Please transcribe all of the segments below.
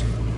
amigos.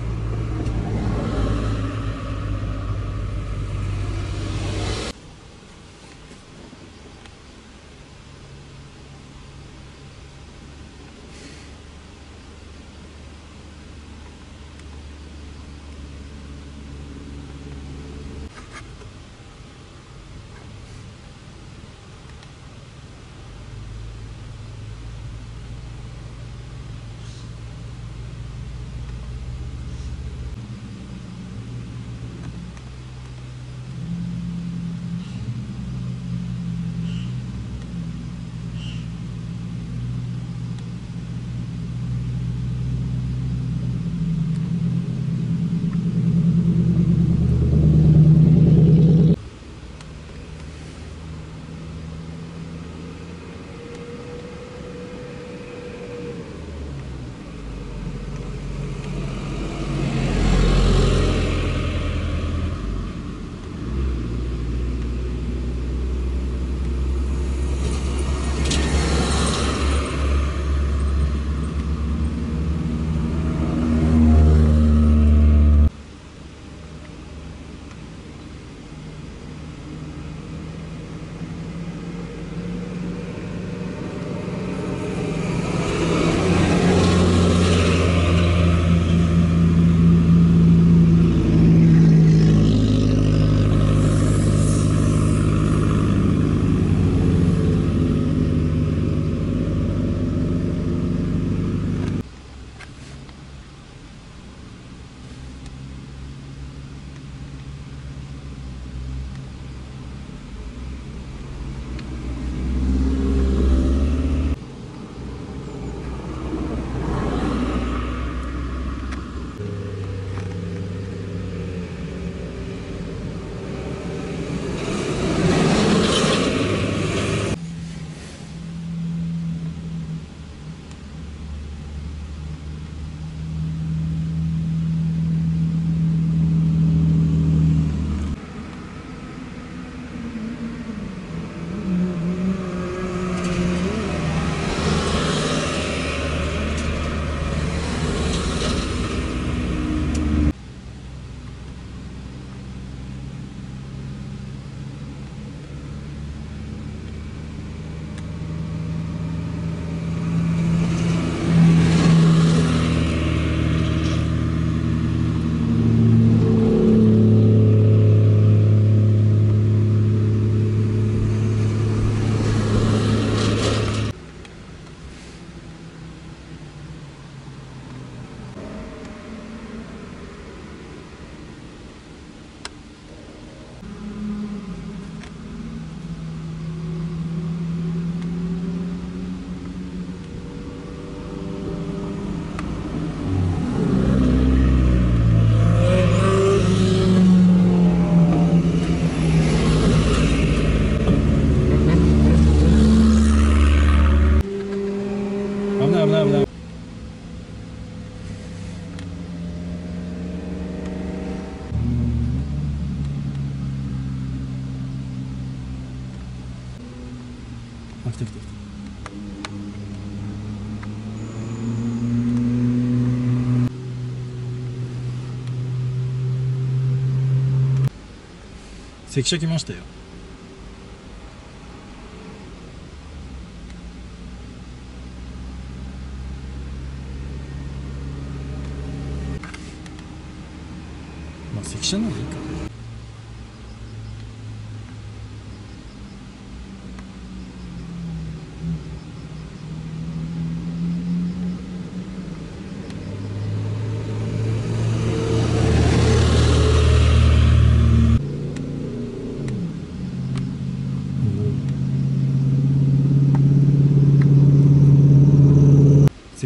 関車来ましたよ。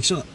fiction.